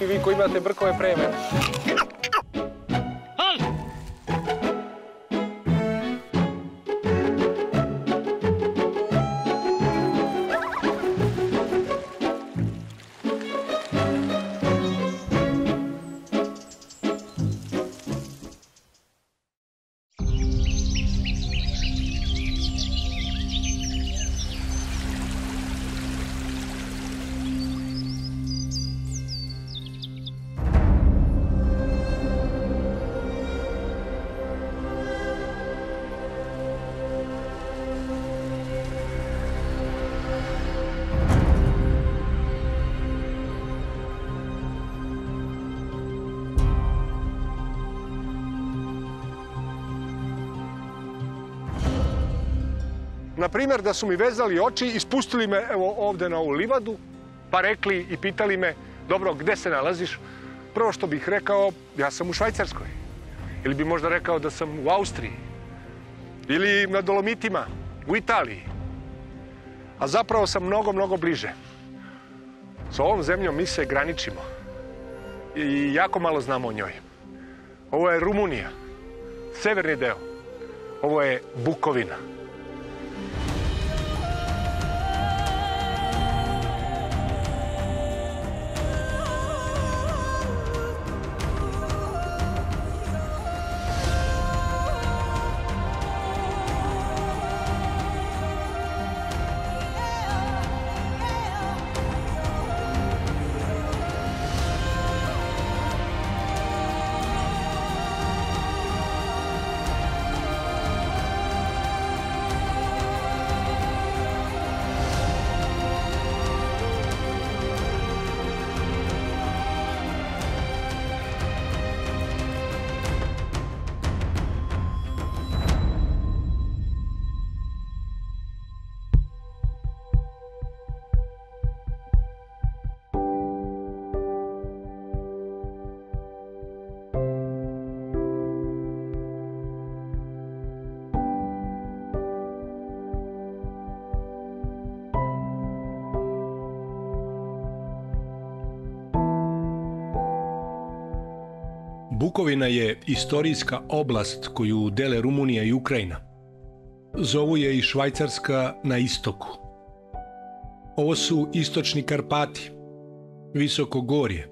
Vi koji imate brkove pre Na primjer da su mi vezali oči i spustili me evo ovdje na ovu livadu, pa rekli i pitali me, dobro, gdje se nalaziš? Prvo što bih rekao, ja sam u Švajcarskoj. Ili bi možda rekao da sam u Austriji. Ili na Dolomitima, u Italiji. A zapravo sam mnogo, mnogo bliže. S ovom zemljom mi se graničimo. I jako malo znamo o njoj. Ovo je Rumunija, severni deo. Ovo je Bukovina. Bukovina je istorijska oblast koju dele Rumunija i Ukrajina. Zovu je i Švajcarska na istoku. Ovo su istočni Karpati, visoko gorje.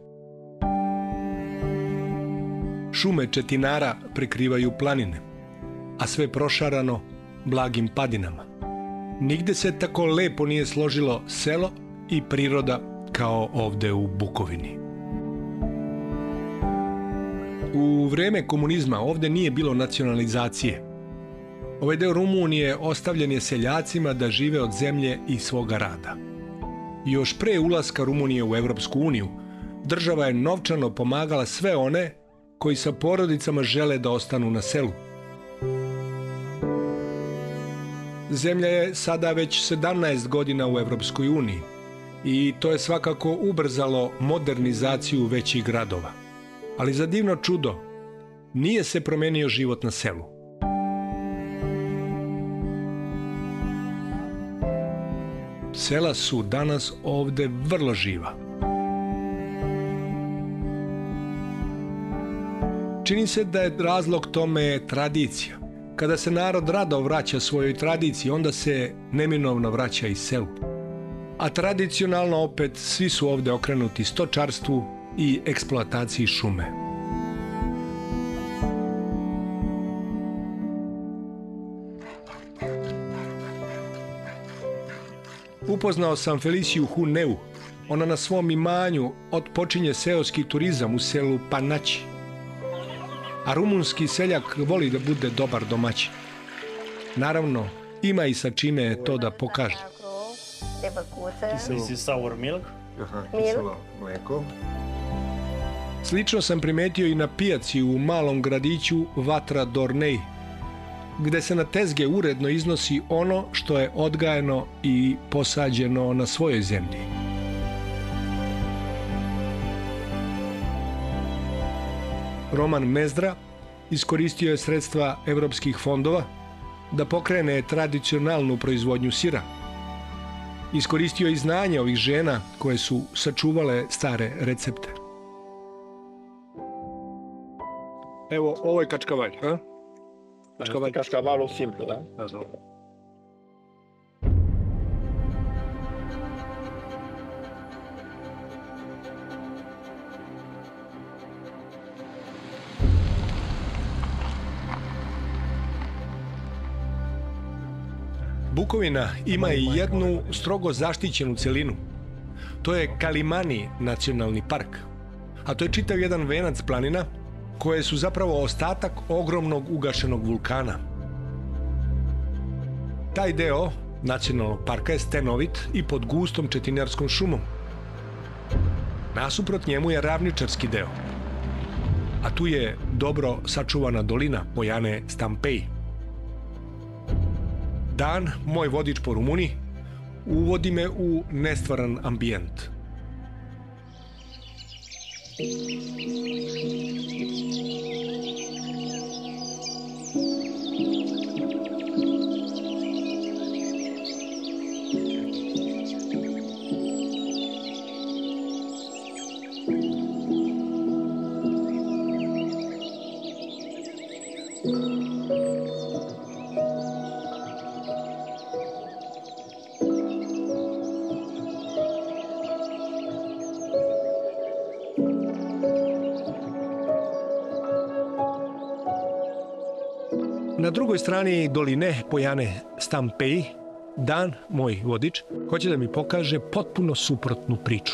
Šume četinara prekrivaju planine, a sve prošarano blagim padinama. Nigde se tako lepo nije složilo selo i priroda kao ovde u Bukovini. U vreme komunizma ovde nije bilo nacionalizacije. Ovaj deo Rumunije ostavljen je seljacima da žive od zemlje i svoga rada. Još pre ulaska Rumunije u Evropsku uniju, država je novčano pomagala sve one koji sa porodicama žele da ostanu na selu. Zemlja je sada već 17 godina u Evropskoj uniji i to je svakako ubrzalo modernizaciju većih gradova. Ali za divno čudo, nije se promenio život na selu. Sela su danas ovde vrlo živa. Čini se da je razlog tome tradicija. Kada se narod rado vraća svojoj tradiciji, onda se neminovno vraća i selu. A tradicionalno opet svi su ovde okrenuti stočarstvu i eksploataciji šume. Upoznao sam Feliciju Huneu. Ona na svom imanju otpočinje seoski turizam u selu Panaći. A rumunski seljak voli da bude dobar domaćin. Naravno, ima i sa čime to da pokaže. Aha, kiselo mleko. Slično sam primetio i na pijaci u malom gradiću Vatra Dornej, gde se na tezge uredno iznosi ono što je odgajeno i posađeno na svojoj zemlji. Roman Mezdra iskoristio je sredstva evropskih fondova da pokrene tradicionalnu proizvodnju sira. Iskoristio je i znanje ovih žena koje su sačuvale stare recepte. Evo, ovo je kačkavalj, a? Kačkavalj. Cascavallo simplu, eh? Da, dobro. Bukovina ima i jednu strogo zaštićenu celinu. To je Kalimani nacionalni park. A to je čitav jedan venac planina koje su zapravo ostatak ogromnog ugašenog vulkana. Taj deo nacionalnog parka je stenovit i pod gustom četinarskom šumom. Nasuprot njemu je ravničarski deo. A tu je dobro sačuvana dolina Pojane Stampeji. Dan, moj vodič po Rumuniji, uvodi me u nestvaran ambijent. Na drugoj strani doline Pojane Stampeji, Dan, moj vodič, hoće da mi pokaže potpuno suprotnu priču.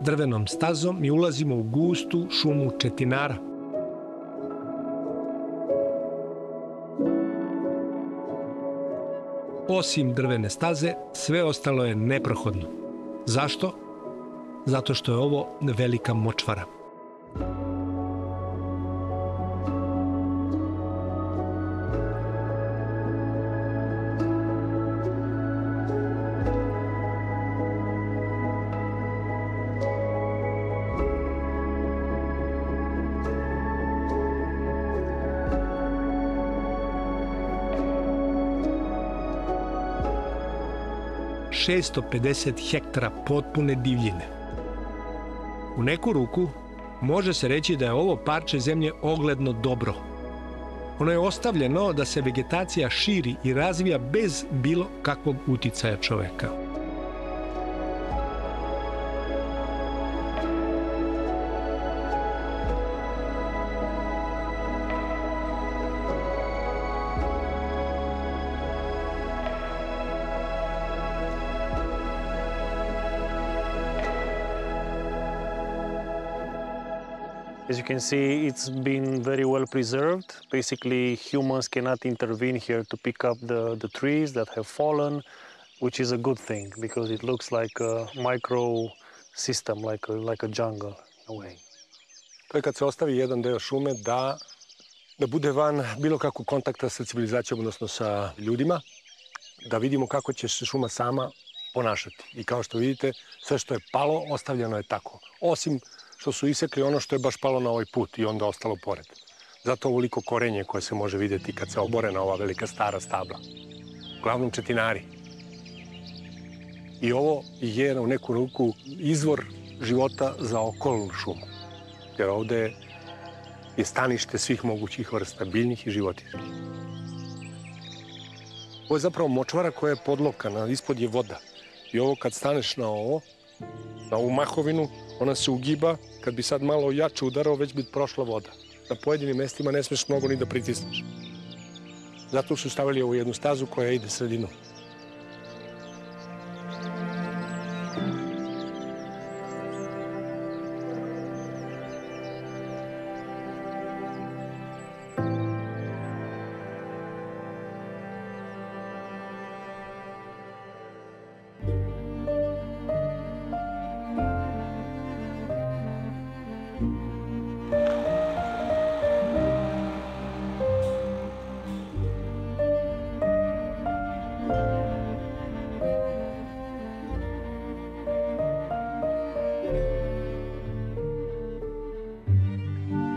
Drvenom stazom mi ulazimo u gustu šumu četinara. Osim drvene staze, sve ostalo je neprohodno. Zašto? Zato što je ovo velika močvara. Šesto pedeset hektara potpune divljine. U neku ruku može se reći da je ovo parče zemlje ogledno dobro. Ono je ostavljeno da se vegetacija širi i razvija bez bilo kakvog uticaja čoveka. As you can see, it's been very well preserved. Basically, humans cannot intervene here to pick up the, the trees that have fallen, which is a good thing because it looks like a micro system, like a, like a jungle in a way. To je kad se ostavi jedan deo šume da, da bude van bilo kakvog kontakta sa civilizacijom, odnosno sa ljudima, da vidimo kako će se šuma sama ponašati. I kao što vidite, sve što je palo, ostavljeno je tako. Osim što su isekli ono što je baš palo na ovaj put i onda ostalo pored. Zato ovoliko korenje koje se može videti kad se obore na ova velika stara stabla. Uglavnom četinari. I ovo je u neku ruku izvor života za okolnu šumu. Jer ovde je stanište svih mogućih vrsta biljnih i životinskih. Ovo je zapravo močvara koja je podlokana, ispod je voda. I ovo kad staneš na ovo, na ovu mahovinu, ona se ugiba, kad bi sad malo jače udarao, već bi prošla voda. Na pojedinim mestima ne smeš mnogo ni da pritisneš. Zato su stavili ovu jednu stazu koja ide sredinom.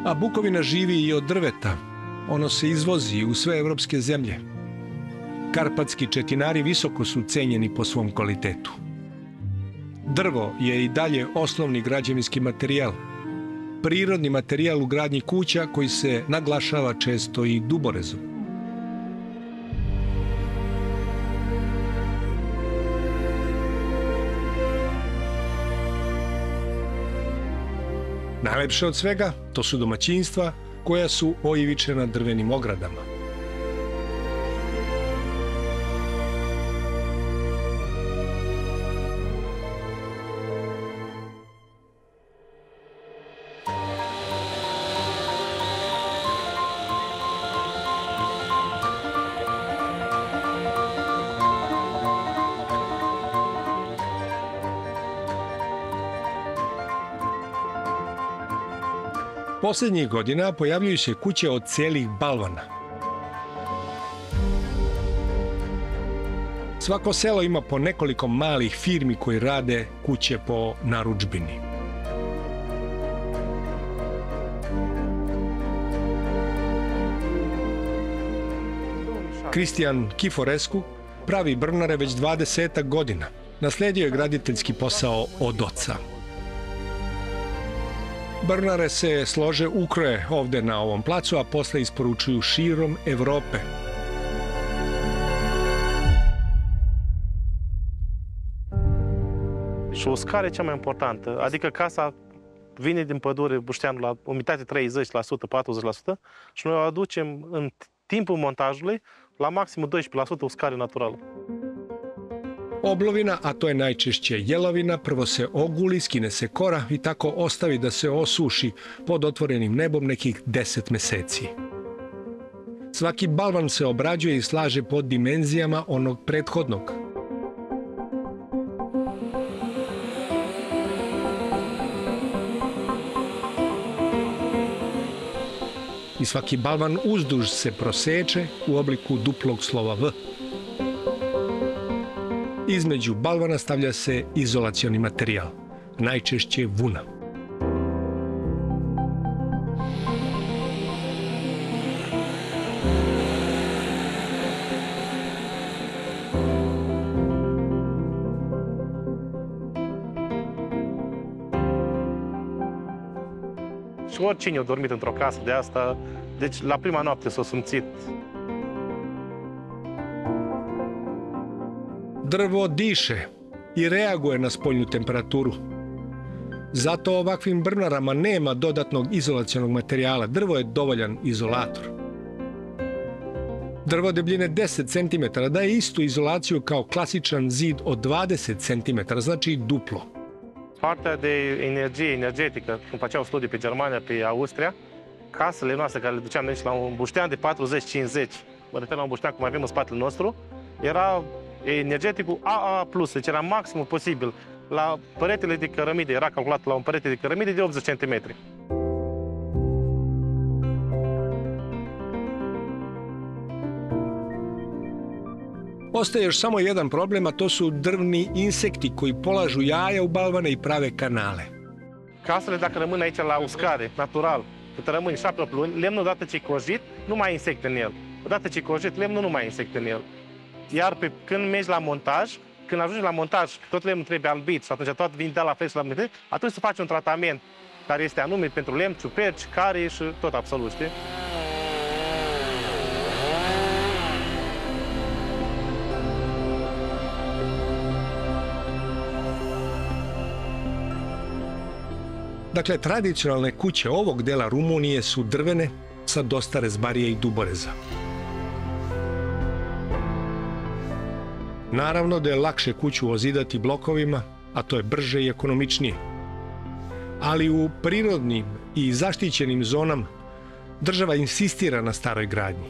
A Bukovina živi i od drveta. Ono se izvozi u sve evropske zemlje. Karpatski četinari visoko su cenjeni po svom kvalitetu. Drvo je i dalje osnovni građevinski materijal. Prirodni materijal u gradnji kuća koji se naglašava često i duborezom. Najlepše od svega to su domaćinstva koja su oivičena drvenim ogradama. Poslednjih godina pojavljuju se kuće od celih balvana. Svako selo ima po nekoliko malih firmi koji rade kuće po naručbini. Kristijan Kiforesku pravi brnare već 20 godina. Nasledio je graditeljski posao od oca. Brnare se slože ukroje ovde na ovom placu, a posle isporučuju širom Evrope. Și o scară e cea mai importantă. Adică casa vine din pădure bușteanul la umiditate 30%, 40% și noi o aducem în timpul montajului la maxim 12% uscare naturală. Oblovina, a to je najčešće jelovina, prvo se oguli, skine se kora i tako ostavi da se osuši pod otvorenim nebom nekih 10 meseci. Svaki balvan se obrađuje i slaže pod dimenzijama onog prethodnog. I svaki balvan uzduž se proseče u obliku duplog slova V. Između balvana stavlja se izolacioni materijal, najčešće vuna. Și oricine a dormit într-o casă de asta, deci la prima noapte s-a simțit Drvo diše i reaguje na spoljnu temperaturu. Zato ovakvim brnarama nema dodatnog izolacionog materijala. Drvo je dovoljan izolator. Drvo debljine 10 cm daje istu izolaciju kao klasičan zid od 20 cm, znači duplo. partea de energie energetică, când făceau studii pe Germania, pe Austria, casele noastre care le duceam aici la un buștean de 40-50, mă refer la un buștean cum avem în spatele nostru, era energeticul AA+, deci era maximul posibil. La peretele de cărămide, era calculat la un perete de cărămide de 80 cm. Ostaje još samo jedan problem, a to su drvni insekti koji polažu jaja u balvane i prave kanale. Casele, dacă rămân aici la uscare, natural, cât rămâni 7 luni, lemnul odată ce e cojit, nu mai ai insecte în el. Odată ce e cojit, lemnul nu mai ai insecte în el. Iar pe, când mergi la montaj, când ajungi la montaj, tot lemnul trebuie albit și atunci tot vine de la fel și la mine, atunci să faci un tratament care este anume pentru lemn, ciuperci, care și tot absolut, știi? Dakle, tradicionalne kuće ovog dela Rumunije su drvene sa dosta rezbarije i duboreza. Naravno da je lakše kuću ozidati blokovima, a to je brže i ekonomičnije. Ali u prirodnim i zaštićenim zonama država insistira na staroj gradnji.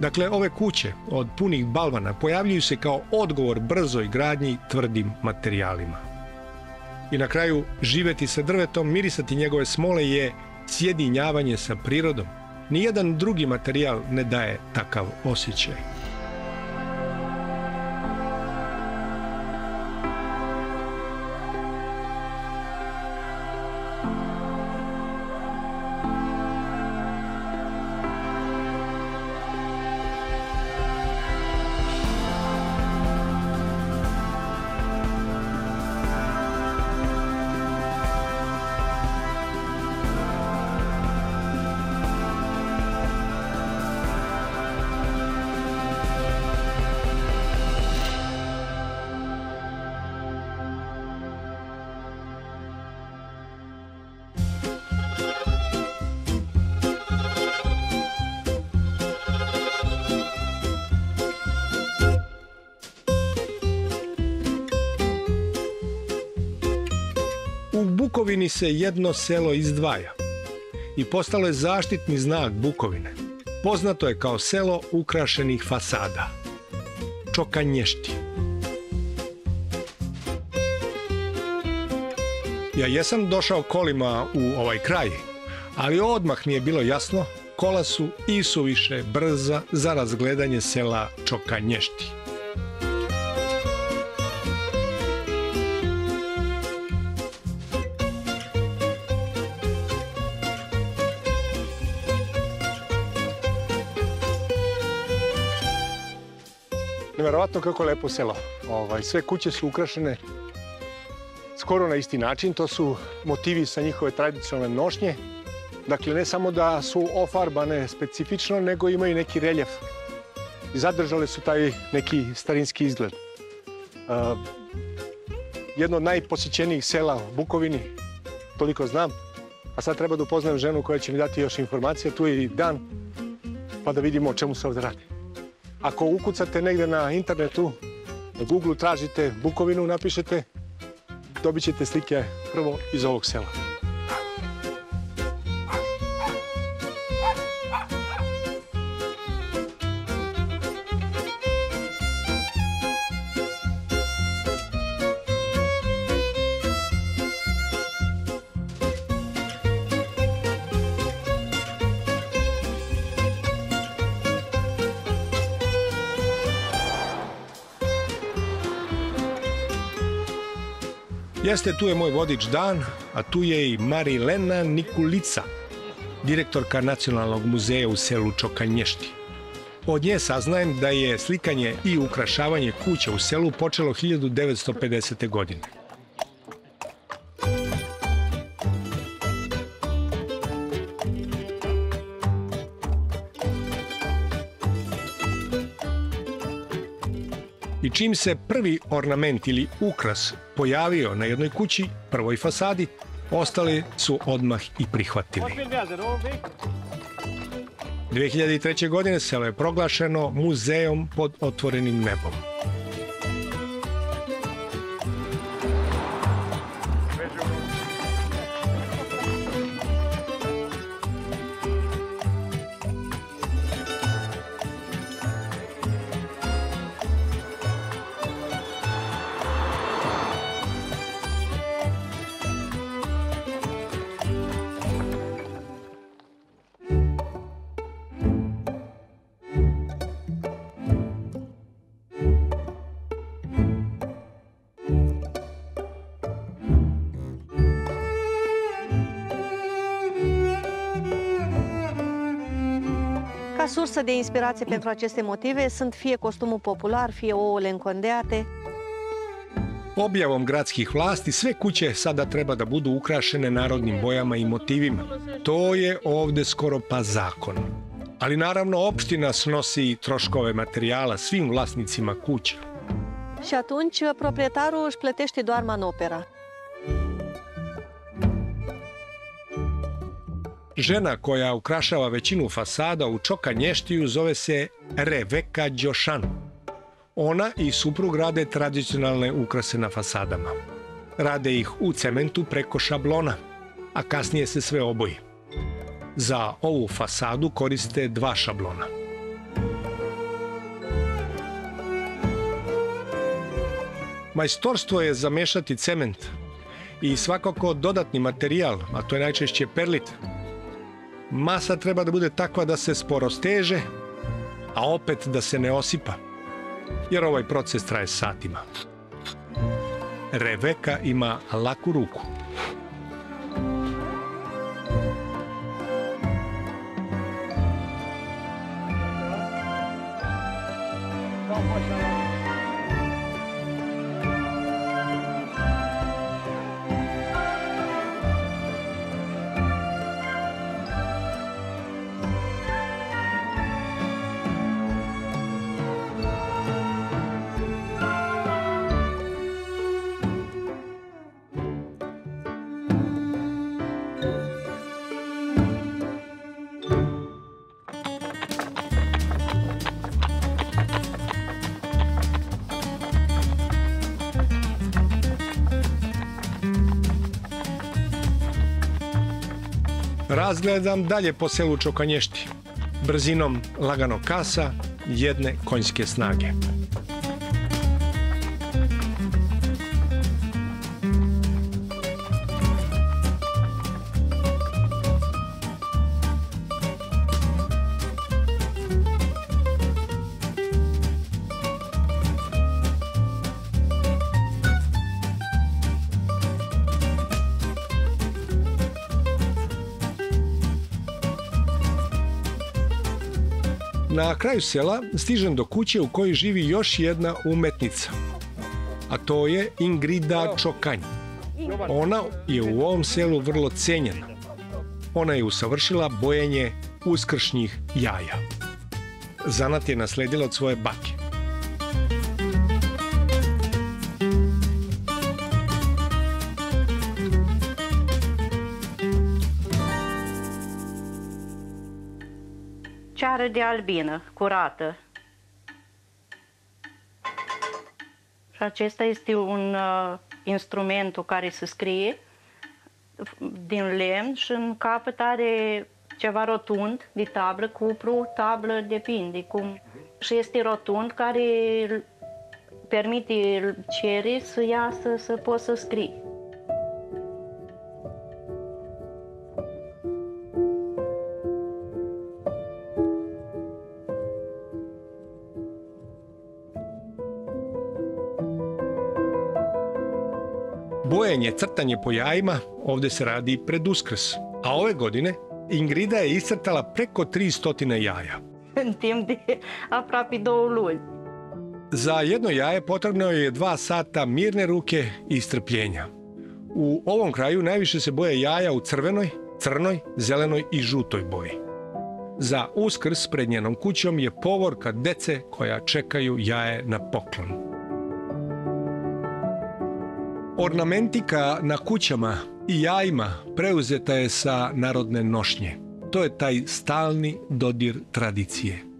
Dakle, ove kuće od punih balvana pojavljuju se kao odgovor brzoj gradnji tvrdim materijalima. I na kraju, živeti sa drvetom, mirisati njegove smole je sjedinjavanje sa prirodom. Nijedan drugi materijal ne daje takav osjećaj. Bukovini se jedno selo izdvaja i postalo je zaštitni znak Bukovine. Poznato je kao selo ukrašenih fasada. Čokanješti. Ja jesam došao kolima u ovaj kraj, ali odmah mi je bilo jasno kola su i suviše brza za razgledanje sela Čokanješti. Neverovatno kako lepo selo. Ovaj, sve kuće su ukrašene skoro na isti način. To su motivi sa njihove tradicionalne nošnje. Dakle, ne samo da su ofarbane specifično, nego imaju neki reljef. I zadržale su taj neki starinski izgled. Uh, jedno od najposjećenijih sela u Bukovini, toliko znam. A sad treba da upoznam ženu koja će mi dati još informacije. Tu je i dan, pa da vidimo o čemu se ovde radi. Ako ukucate negde na internetu, na Google tražite Bukovinu, napišete, dobit ćete slike prvo iz ovog sela. Jeste, tu je moj vodič Dan, a tu je i Marilena Nikulica, direktorka Nacionalnog muzeja u selu Čokanješti. Od nje saznajem da je slikanje i ukrašavanje kuća u selu počelo 1950. godine. Čim se prvi ornament ili ukras pojavio na jednoj kući, prvoj fasadi, ostali su odmah i prihvatili. 2003. godine selo je proglašeno muzejom pod otvorenim nebom. Inspirație pentru aceste motive sunt fie costumul popular, fie ouăle încondeate. Objavom gradskih vlasti sve kuće sada treba da budu ukrašene narodnim bojama i motivima. To je ovde skoro pa zakon. Ali naravno opština snosi troškove materijala svim vlasnicima kuća. Și atunci proprietarul își plătește doar manopera. Žena koja ukrašava većinu fasada u Čokanještiju zove se Reveka Đošan. Ona i suprug rade tradicionalne ukrase na fasadama. Rade ih u cementu preko šablona, a kasnije se sve oboji. Za ovu fasadu koriste dva šablona. Majstorstvo je zamešati cement i svakako dodatni materijal, a to je najčešće perlit, Masa treba da bude takva da se sporo steže, a opet da se ne osipa, jer ovaj proces traje satima. Reveka ima laku ruku. Razgledam dalje po selu Čokanješti. Brzinom lagano kasa, jedne konjske snage. Na kraju sela stižem do kuće u kojoj živi još jedna umetnica. A to je Ingrida Čokanj. Ona je u ovom selu vrlo cenjena. Ona je usavršila bojenje uskršnjih jaja. Zanat je nasledila od svoje bake. Ceară de albină, curată. Și acesta este un uh, instrument care se scrie din lemn și în capăt are ceva rotund de tablă, cupru, tablă, depinde cum. Și este rotund care permite cere să iasă, să poți să scrii. Bojenje, crtanje po jajima, ovde se radi pred uskrs. A ove godine Ingrida je iscrtala preko 300 jaja. În timp de aproape două luni. Za jedno jaje potrebno je dva sata mirne ruke i strpljenja. U ovom kraju najviše se boje jaja u crvenoj, crnoj, zelenoj i žutoj boji. Za uskrs pred njenom kućom je povorka dece koja čekaju jaje na poklon. Ornamentika na kućama i jajima preuzeta je sa narodne nošnje. To je taj stalni dodir tradicije.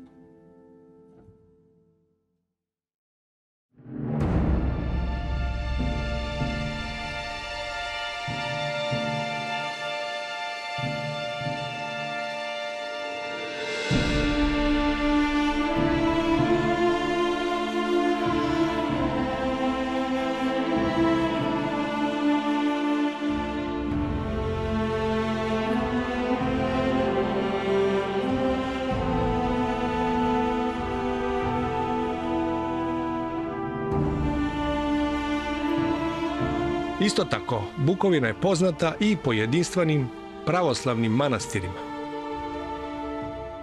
Isto tako, Bukovina je poznata i po jedinstvenim pravoslavnim manastirima.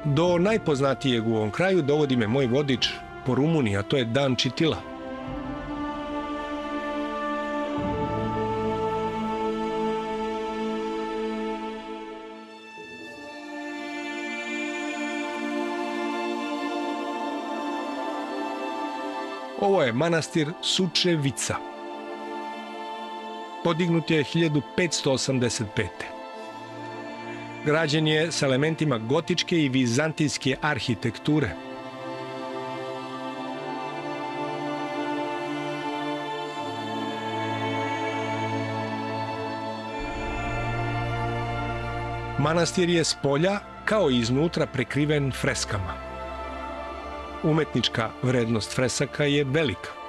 Do najpoznatijeg u ovom kraju dovodi me moj vodič po Rumuniji, a to je Dan Čitila. Ovo je manastir Sučevica. Podignut je 1585. Građen je sa elementima gotičke i vizantijske arhitekture. Manastir je s polja kao i iznutra prekriven freskama. Umetnička vrednost fresaka je velika.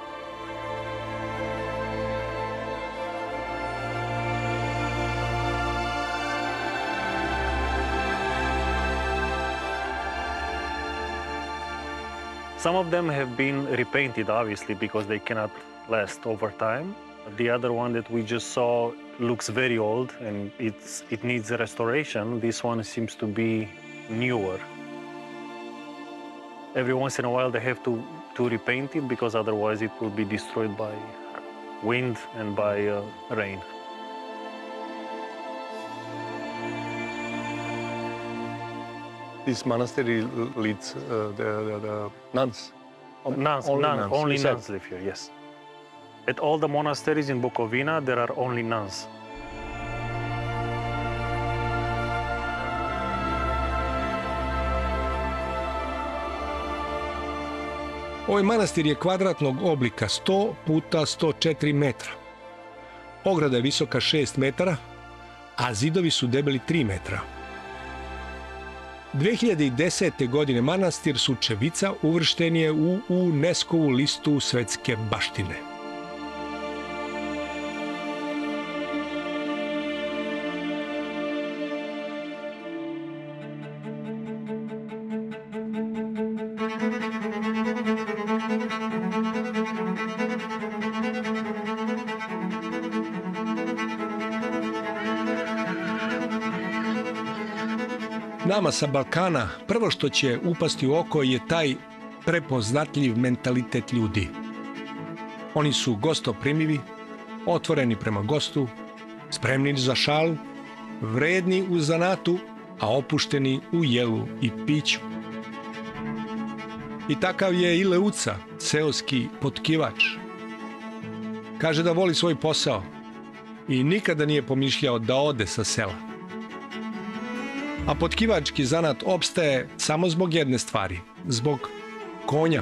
Some of them have been repainted, obviously, because they cannot last over time. The other one that we just saw looks very old and it's, it needs a restoration. This one seems to be newer. Every once in a while they have to, to repaint it because otherwise it will be destroyed by wind and by uh, rain. This monastery leads uh, the, the, the nuns. Nuns, Only nun- nuns, only nuns live here, yes. At all the monasteries in Bukovina, there are only nuns. Ovaj manastir je kvadratnog oblika 100 puta 104 metra. Ograda je visoka 6 metara, a zidovi su debeli 3 metra. 2010. godine manastir Sučevica uvršten je u UNESCO-vu listu svetske baštine. Nama sa Balkana prvo što će upasti u oko je taj prepoznatljiv mentalitet ljudi. Oni su gostoprimivi, otvoreni prema gostu, spremni za šalu, vredni u zanatu, a opušteni u jelu i piću. I takav je i Leuca, seoski potkivač. Kaže da voli svoj posao i nikada nije pomišljao da ode sa sela a potkivački zanat opstaje samo zbog jedne stvari, zbog konja.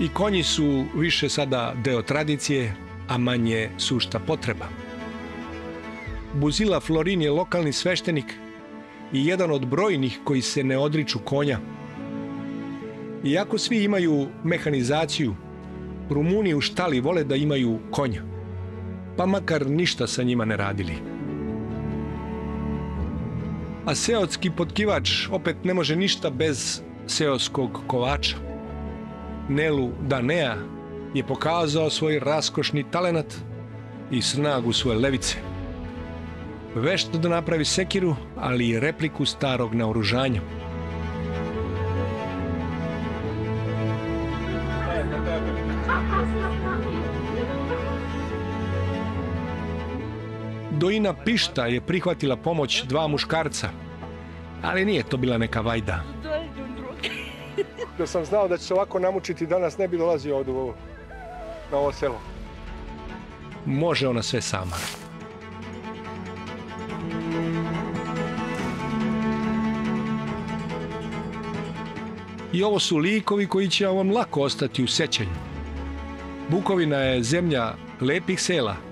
I konji su više sada deo tradicije, a manje sušta potreba. Buzila Florin je lokalni sveštenik i jedan od brojnih koji se ne odriču konja. Iako svi imaju mehanizaciju, Rumuni u štali vole da imaju konja, pa makar ništa sa njima ne radili a seotski potkivač opet ne može ništa bez seoskog kovača. Nelu Danea je pokazao svoj raskošni talenat i snagu svoje levice. Vešto da napravi sekiru, ali i repliku starog naoružanja. Dojina Pišta je prihvatila pomoć dva muškarca, ali nije to bila neka vajda. Da sam znao da će se ovako namučiti, danas ne bi dolazio ovdje u ovo, na ovo selo. Može ona sve sama. I ovo su likovi koji će vam lako ostati u sećanju. Bukovina je zemlja lepih sela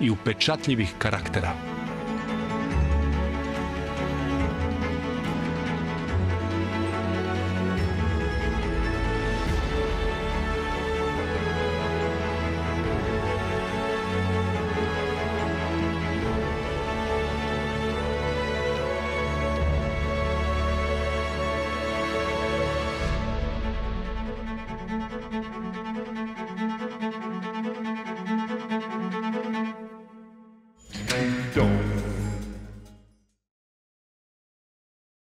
i upečatljivih karaktera.